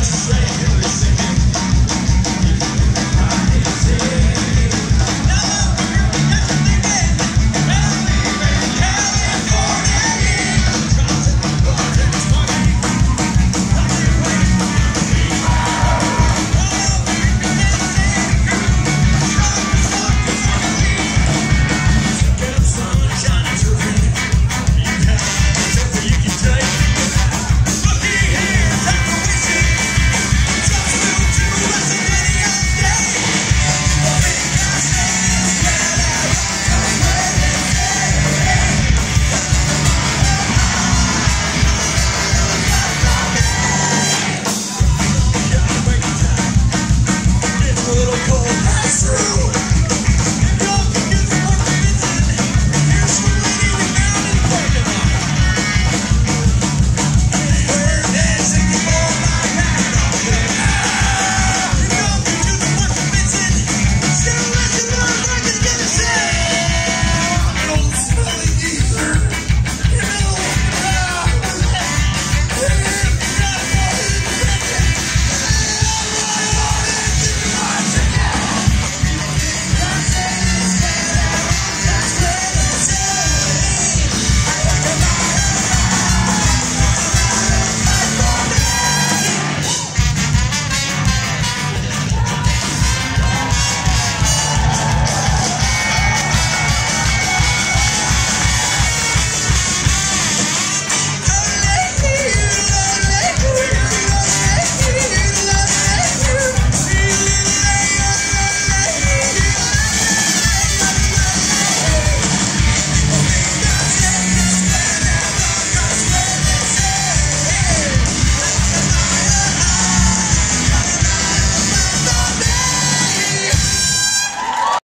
Let's say everything. Woo!